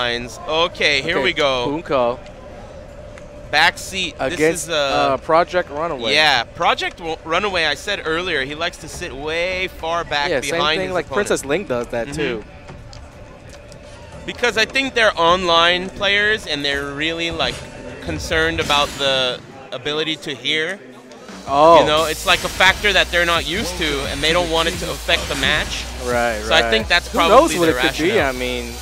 lines. Okay, here Okay, we go. Poongko Back seat. against this is uh, uh, Project Runaway. yeah, Project Runaway. I said earlier he likes to sit way far back yeah, same behind thing like opponent. Princess Ling does that Mhm. too. because I think they're online players and they're really like concerned about the ability to hear. Oh, You know, it's like a factor that they're not used to, and they don't want it to affect the match. right, right. So I think that's probably Who knows what the it could be? I mean,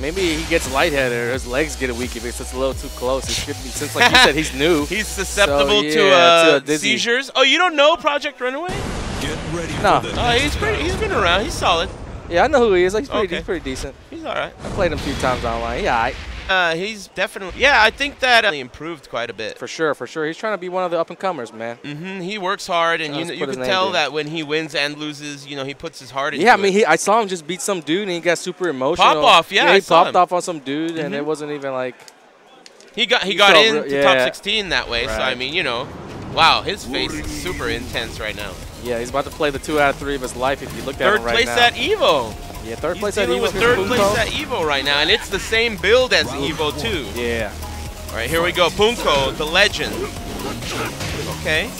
maybe he gets lightheaded or his legs get a weak if it's a little too close. It could be since, like you said, he's new. He's susceptible So, to, uh, to seizures. Oh, you don't know Project Runaway? Get ready No. for the Oh, he's pretty. He's been around. He's solid. Yeah, I know who he is. Like, he's pretty, Okay. he's pretty decent. He's all right. I played him a few times online. Yeah, I, Uh, he's definitely. Yeah, I think that uh, he improved quite a bit. for sure, for sure. He's trying to be one of the up and comers, man. Mm -hmm. He works hard, and you know, you can tell there. that when he wins and loses, you know, he puts his heart into Yeah, I mean, he, I saw him just beat some dude and he got super emotional. Pop off, yeah, he popped him. off on some dude and it Mhm. wasn't even like. He got he He got into real- top 16 that way. So I mean, you know, wow, his face is super intense right now. Yeah, he's about to play the two out of three of his life if you look at Third him right place at Evo. Yeah, third He's place at Evo with third Poongko. place at Evo right now, and it's the same build as Evo too. Yeah. All right, here we go. Poongko, the legend. Okay.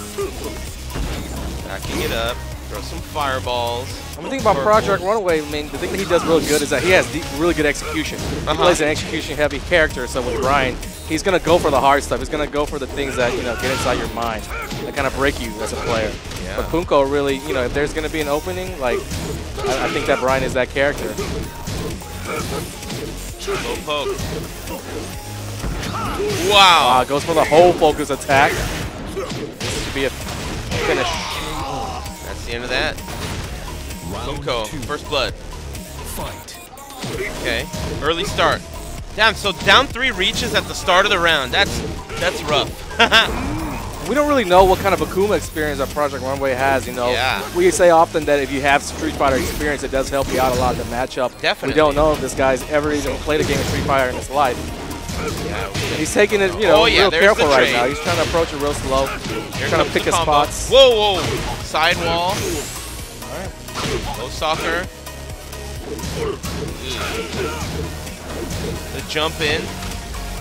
Backing it up. Throw some fireballs. I mean, the thing about. Project Runaway, I mean, the thing that he does really good is that he has really good execution. He Uh-huh. plays an execution-heavy character, so with Ryan, he's going to go for the hard stuff. He's going to go for the things that, you know, get inside your mind, that kind of break you as a player. Yeah. But Poongko really, you know, if there's going to be an opening, like, I, I think that Bryan is that character. Low poke. Uh, Wow. goes for the whole focus attack. This should be a finish. That's the end of that. round Poongko, first blood. Fight. Okay. Early start. Damn, so down three reaches at the start of the round. That's that's rough. We don't really know what kind of Akuma experience that Project Runway has, you know. Yeah. We say often that if you have Street Fighter experience, it does help you out a lot in the matchup. Definitely. We don't know if this guy's ever even played a game of Street Fighter in his life. yeah. He's taking it, you know, Oh, yeah, real careful right now. He's trying to approach it real slow. Here trying to pick his combo. spots. Whoa, whoa. Sidewall. Low soccer. The jump in.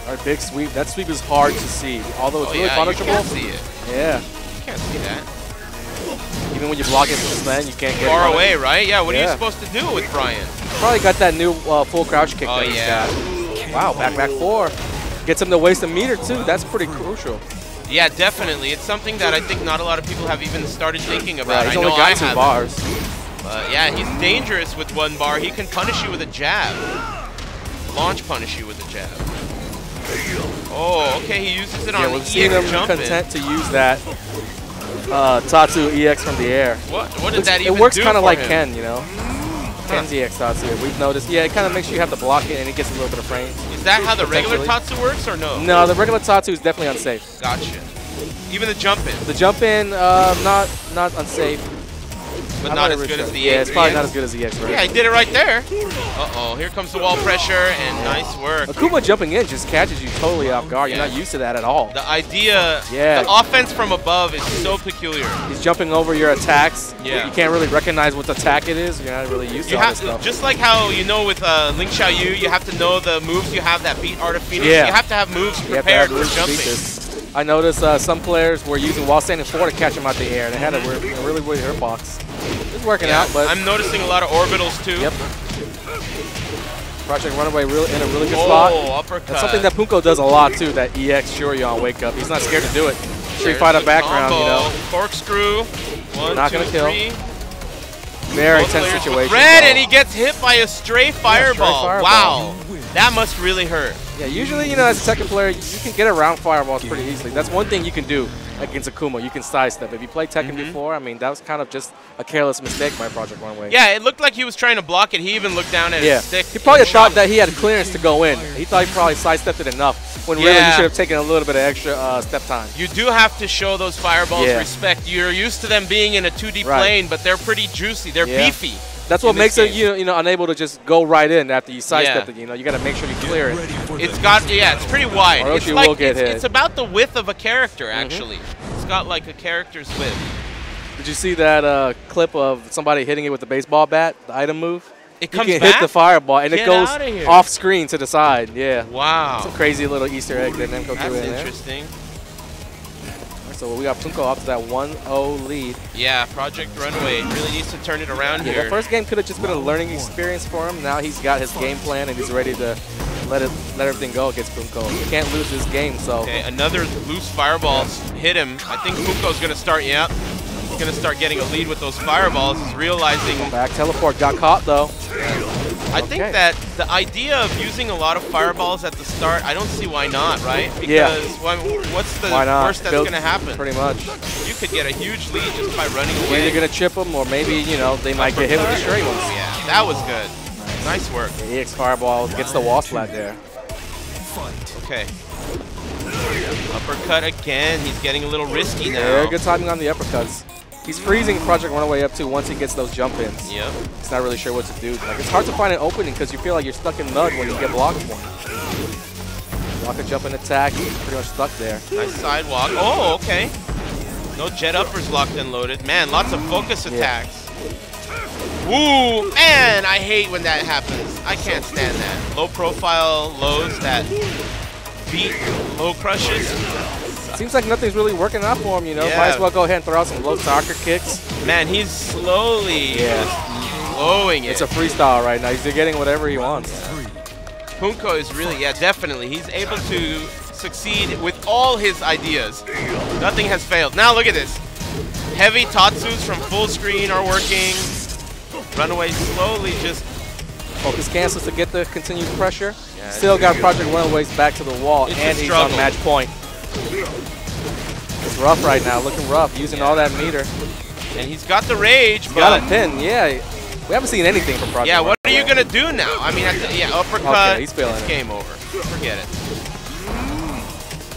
Our big sweep. That sweep is hard to see. Although it's Oh, really yeah, you punishable. can't see it. Yeah. You can't see that. Even when you block it from slam, you can't get Far it. away, right? Yeah, what are you supposed to do with Bryan? Probably got that new uh, full crouch kick Oh, that he's yeah. got. Wow, back back four. Gets him to waste a meter too. That's pretty crucial. Yeah, definitely. It's something that I think not a lot of people have even started thinking about. Right, he's I only know got I two haven't. bars. But yeah, he's dangerous with one bar. He can punish you with a jab. Launch punish you with a jab. Oh, okay, he uses it Yeah, on we've the seen him jump content to use that uh, Tatsu EX from the air. What, what did that even it works kind of like him? Ken, you know. Ken's EX Tatsu. We've noticed. Yeah, it kind of makes you have to block it, and it gets a little bit of frames. Is that how the regular. Tatsu works or no? No, the regular Tatsu is definitely unsafe. Gotcha. Even the jump in, The jump in, uh, not not unsafe. But not as good as the Yeah, it's probably not as good as the EX. Right? Yeah, he did it right there. Uh-oh, here comes the wall pressure, and nice work. Akuma jumping in just catches you totally off guard. You're not used to that at all. The idea, Yeah. the offense from above is so peculiar. He's jumping over your attacks. Yeah. You can't really recognize what attack it is. You're not really used You to all have this stuff. just like how you know with uh, Ling Xiao Yu, you have to know the moves you have that beat Art of Phoenix. Yeah. You have to have moves have prepared have for moves to beat jumping. I noticed uh, some players were using while standing four to catch him out the air. They had a, re- a really weird hitbox. It's working Yeah, out, but I'm noticing a lot of orbitals too. yep. Project Runaway really in a really good Oh, spot. uppercut. That's something that Poongko does a lot too. That EX Shuryon wake up. He's not scared to do it. Street Fighter background, you know. Corkscrew. One, Not gonna kill. three. Very Both tense situation. Red, and he gets hit by a stray fireball. fireball. Wow, that must really hurt. Yeah, usually, you know, as a second player, you can get around fireballs pretty easily. That's one thing you can do against Akuma. You can sidestep. If you played Tekken Mhm. before, I mean, that was kind of just a careless mistake by Project Runway. Yeah, it looked like he was trying to block it. He even looked down at Yeah. his stick. He probably thought that he had clearance to go in. He thought he probably sidestepped it enough when really Yeah. he should have taken a little bit of extra uh, step time. You do have to show those fireballs Yeah. respect. You're used to them being in a 2D Right. plane, but they're pretty juicy. They're beefy. That's what makes it game. you, you know unable to just go right in after you sidestep Yeah. it. You know, you got to make sure you clear it. It's got yeah, it's pretty wide. Or else It's you like will get it's, hit. Mm-hmm. it's about the width of a character actually. It's got like a character's width. Did you see that uh, clip of somebody hitting it with a baseball bat, the item move? It comes you can back? hit the fireball and Get it goes off screen to the side. Yeah. Wow. Some crazy little Easter egg that Namco That's threw in there. interesting. So we got Poongko up to that 1-0 lead. Yeah, Project Runaway really needs to turn it around Yeah, here. The first game could have just been a learning experience for him. Now he's got his game plan and he's ready to let it let everything go against Poongko. He can't lose this game, so Okay, another loose fireball hit him. I think Poongko's gonna start, yep. He's gonna start getting a lead with those fireballs. He's realizing, back teleport got caught though. I think Okay. that the idea of using a lot of fireballs at the start, I don't see why not, right? Because Yeah. why, what's the worst that's Build- gonna happen? Pretty much. You could get a huge lead just by running away. Either away. gonna chip them or maybe, you know, they might get hit with the oh, straight ones. Yeah, that was good. Nice work. The EX fireball gets the wall flat there. Okay. Uppercut again. He's getting a little risky now. Yeah, good timing on the uppercuts. He's freezing Project Runaway up too once he gets those jump ins. Yep. He's not really sure what to do. Like it's hard to find an opening because you feel like you're stuck in mud when you get blocked one. Block a jump and attack, pretty much stuck there. Nice sidewalk. Oh, okay. No jet uppers locked and loaded. Man, lots of focus Yeah. attacks. Ooh, man, I hate when that happens. I can't stand that. Low profile lows that beat low crushes. Seems like nothing's really working out for him, you know. Yeah. Might as well go ahead and throw out some low soccer kicks. Man, he's slowly Yeah. blowing it. It's a freestyle right now. He's getting whatever he wants. Poongko is really, yeah, definitely. He's able to succeed with all his ideas. Nothing has failed. Now look at this. Heavy Tatsus from full screen are working. Runaway slowly just, Focus cancels to get the continued pressure. Yeah, Still got. Project Runaways back to the wall, It's and he's on match point. It's rough right now, looking rough, using all that meter. and he's got the rage, He's got a pin, yeah. We haven't seen anything from Project yeah, what are you gonna do now? I mean, yeah, uppercut. Okay, he's feeling it's it. game over. Forget it.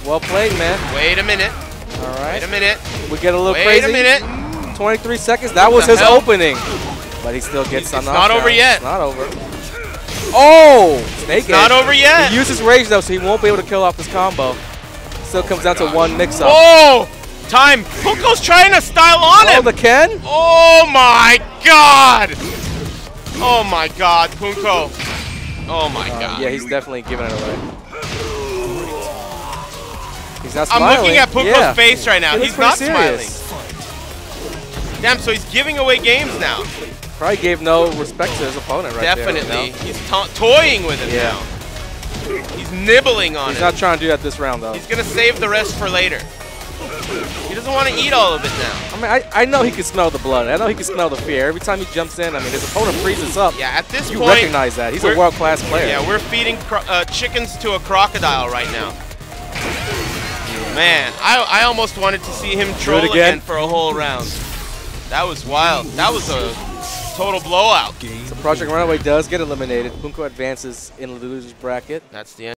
Well played, man. Wait a minute. All right. Wait a minute. We get a little Wait crazy. Wait a minute. 23 seconds. That was his hell? opening. But he still gets It's some not over yet. It's not over. Oh! Snake Not over yet. He uses rage though, so he won't be able to kill off this combo. Still comes down to one mix-up. Oh! Time. Poongko's trying to style on Oh, him. the Ken? Oh my god! Oh my god, Poongko. Oh my Uh, god. yeah, he's definitely giving it away. He's not smiling. I'm looking at Poongko's yeah. face right now. He's not pretty smiling. Damn, so he's giving away games now. Probably gave no respect to his opponent right Definitely. there. know? He's toying with him Yeah. now. He's nibbling on He's it. He's not trying to do that this round though. He's gonna save the rest for later. He doesn't want to eat all of it now. I mean, I, I know he can smell the blood. I know he can smell the fear. Every time he jumps in, I mean, his opponent freezes up. Yeah, at this You point, recognize that. He's a world-class player. yeah, we're feeding cro uh, chickens to a crocodile right now. Man, I, I almost wanted to see him troll again? again for a whole round. That was wild. That was a total blowout. Game So Project Runaway does get eliminated. Poongko advances in the loser's bracket. That's the end.